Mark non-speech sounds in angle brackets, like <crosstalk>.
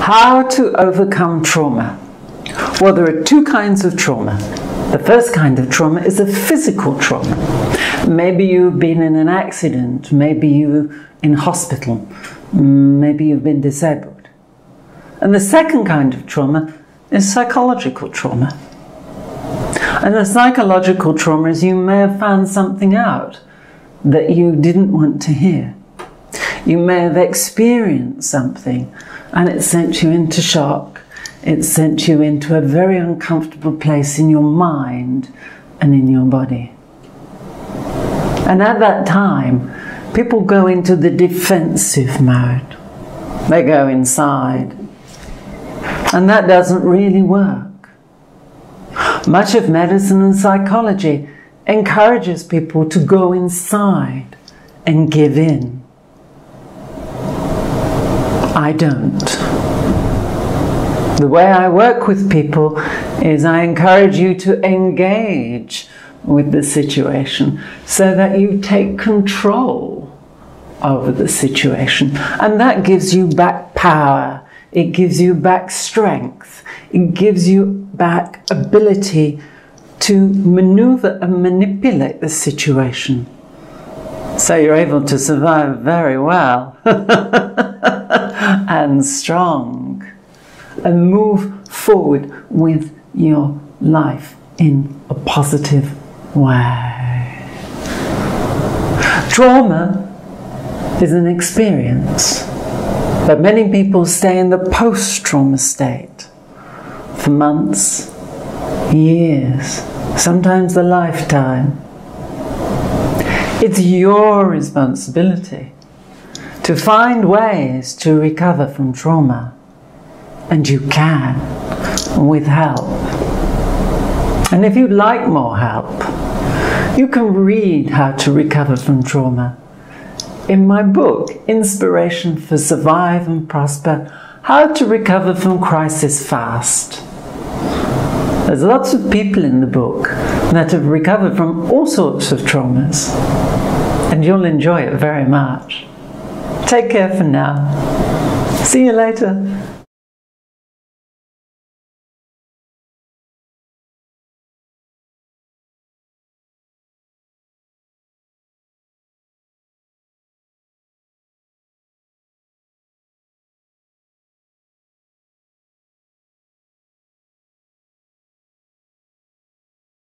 How to overcome trauma? Well, there are two kinds of trauma. The first kind of trauma is a physical trauma. Maybe you've been in an accident, maybe you're in hospital, maybe you've been disabled. And the second kind of trauma is psychological trauma. And the psychological trauma is you may have found something out that you didn't want to hear. You may have experienced something and it sent you into shock. It sent you into a very uncomfortable place in your mind and in your body. And at that time, people go into the defensive mode. They go inside. And that doesn't really work. Much of medicine and psychology encourages people to go inside and give in. I don't. The way I work with people is I encourage you to engage with the situation so that you take control over the situation. And that gives you back power, it gives you back strength, it gives you back ability to maneuver and manipulate the situation. So you're able to survive very well. <laughs> and strong and move forward with your life in a positive way. Trauma is an experience, but many people stay in the post trauma state for months, years, sometimes a lifetime. It's your responsibility to find ways to recover from trauma. And you can with help. And if you'd like more help, you can read How to Recover from Trauma in my book, Inspiration for Survive and Prosper How to Recover from Crisis Fast. There's lots of people in the book that have recovered from all sorts of traumas, and you'll enjoy it very much. Take care for now. See you later.